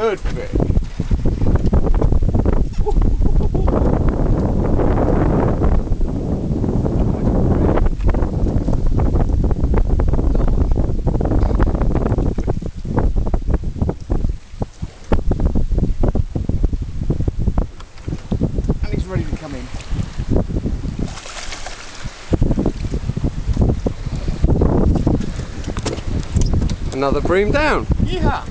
birdfish. And he's ready to come in. Another bream down. Yeah.